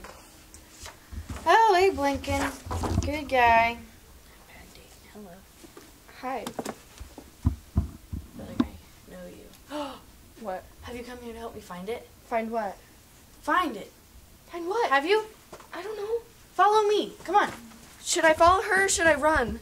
Blinken. Oh, hey, Blinken. Good guy. Hello. Hi. I feel like I know you. what? Have you come here to help me find it? Find what? Find it. Find what? Have you? I don't know. Follow me. Come on. Should I follow her or should I run?